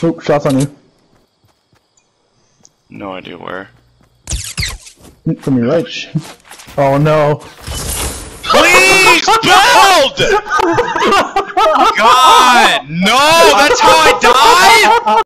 Shoot, shots on you. No idea where. From your right. Oh no. Please build! God, no, that's how I die?